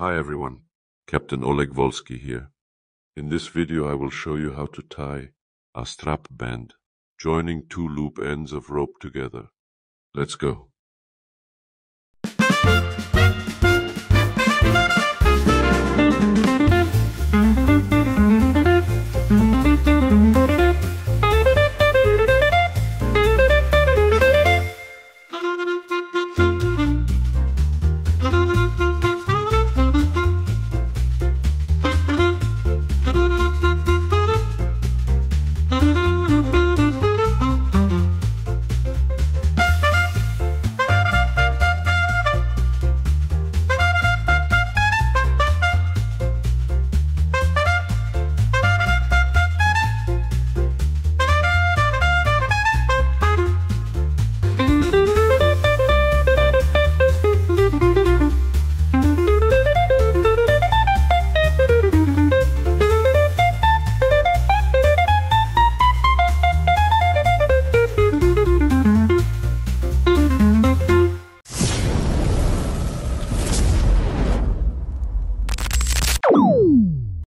Hi everyone, Captain Oleg Volsky here. In this video I will show you how to tie a strap bend, joining two loop ends of rope together. Let's go. you